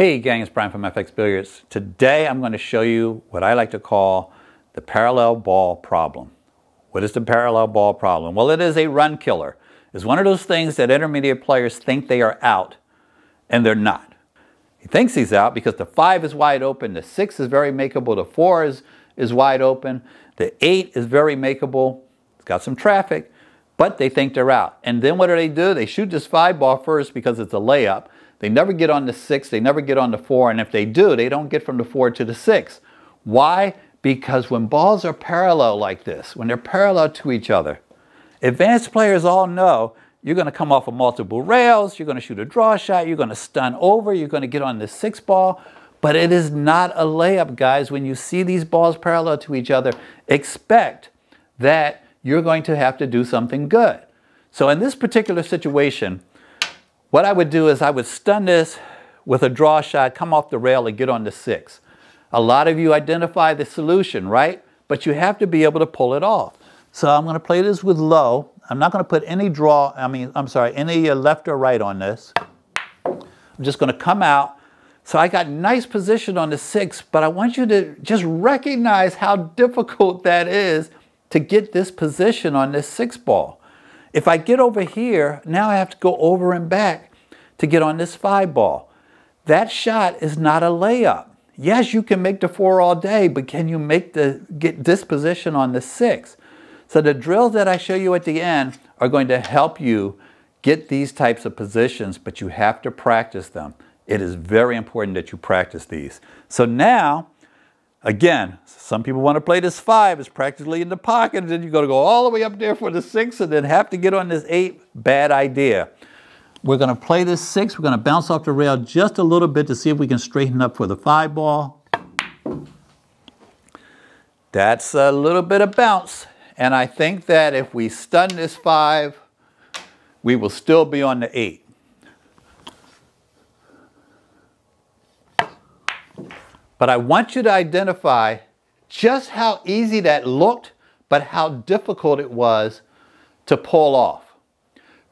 Hey gang, it's Bryan from FX Billiards. Today I'm going to show you what I like to call the parallel ball problem. What is the parallel ball problem? Well, it is a run killer. It's one of those things that intermediate players think they are out, and they're not. He thinks he's out because the 5 is wide open, the 6 is very makeable, the 4 is, is wide open, the 8 is very makeable, it's got some traffic, but they think they're out. And then what do they do? They shoot this 5 ball first because it's a layup, they never get on the six, they never get on the four, and if they do, they don't get from the four to the six. Why? Because when balls are parallel like this, when they're parallel to each other, advanced players all know you're going to come off of multiple rails, you're going to shoot a draw shot, you're going to stun over, you're going to get on the six ball, but it is not a layup, guys. When you see these balls parallel to each other, expect that you're going to have to do something good. So in this particular situation, what I would do is I would stun this with a draw shot, come off the rail and get on the six. A lot of you identify the solution, right? But you have to be able to pull it off. So I'm going to play this with low. I'm not going to put any draw, I mean, I'm sorry, any uh, left or right on this. I'm just going to come out. So I got nice position on the six, but I want you to just recognize how difficult that is to get this position on this six ball. If I get over here, now I have to go over and back to get on this five ball. That shot is not a layup. Yes, you can make the four all day, but can you make the get this position on the six? So the drills that I show you at the end are going to help you get these types of positions, but you have to practice them. It is very important that you practice these. So now Again, some people want to play this five. It's practically in the pocket. And then you got to go all the way up there for the six and then have to get on this eight. Bad idea. We're going to play this six. We're going to bounce off the rail just a little bit to see if we can straighten up for the five ball. That's a little bit of bounce. And I think that if we stun this five, we will still be on the eight. But I want you to identify just how easy that looked, but how difficult it was to pull off.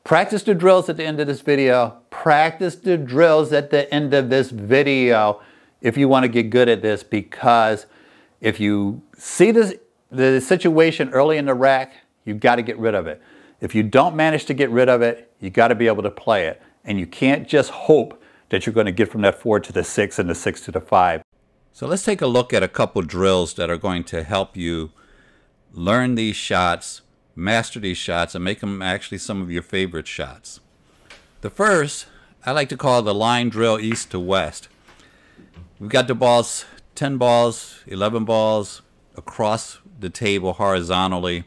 Practice the drills at the end of this video. Practice the drills at the end of this video if you want to get good at this because if you see this, the situation early in the rack, you've got to get rid of it. If you don't manage to get rid of it, you got to be able to play it. And you can't just hope that you're going to get from that four to the six and the six to the five. So let's take a look at a couple drills that are going to help you learn these shots, master these shots, and make them actually some of your favorite shots. The first, I like to call the line drill east to west. We've got the balls, 10 balls, 11 balls across the table horizontally.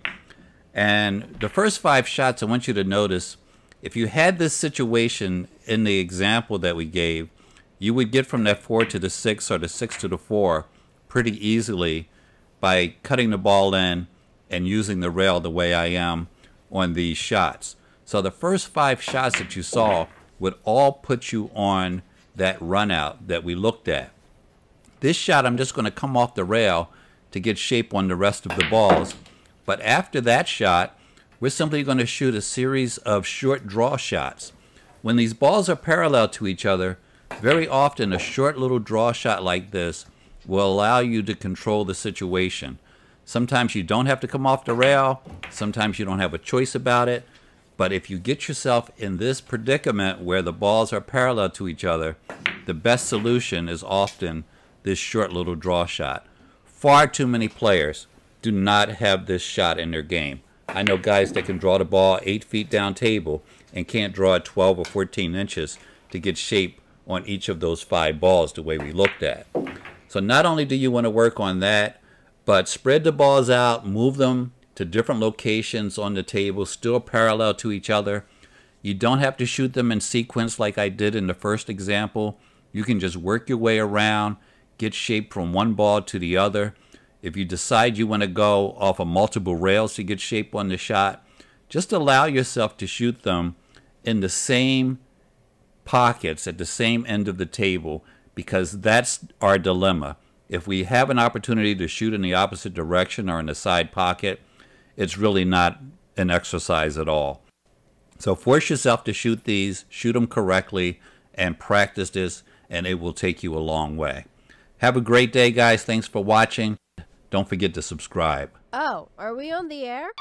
And the first five shots, I want you to notice, if you had this situation in the example that we gave, you would get from that 4 to the 6 or the 6 to the 4 pretty easily by cutting the ball in and using the rail the way I am on these shots. So the first five shots that you saw would all put you on that run out that we looked at. This shot, I'm just going to come off the rail to get shape on the rest of the balls. But after that shot, we're simply going to shoot a series of short draw shots. When these balls are parallel to each other, very often, a short little draw shot like this will allow you to control the situation. Sometimes you don't have to come off the rail, sometimes you don't have a choice about it. But if you get yourself in this predicament where the balls are parallel to each other, the best solution is often this short little draw shot. Far too many players do not have this shot in their game. I know guys that can draw the ball 8 feet down table and can't draw it 12 or 14 inches to get shape on each of those five balls the way we looked at. So not only do you want to work on that, but spread the balls out, move them to different locations on the table, still parallel to each other. You don't have to shoot them in sequence like I did in the first example. You can just work your way around, get shape from one ball to the other. If you decide you want to go off of multiple rails to get shape on the shot, just allow yourself to shoot them in the same pockets at the same end of the table because that's our dilemma. If we have an opportunity to shoot in the opposite direction or in the side pocket, it's really not an exercise at all. So force yourself to shoot these, shoot them correctly, and practice this and it will take you a long way. Have a great day, guys. Thanks for watching. Don't forget to subscribe. Oh, are we on the air?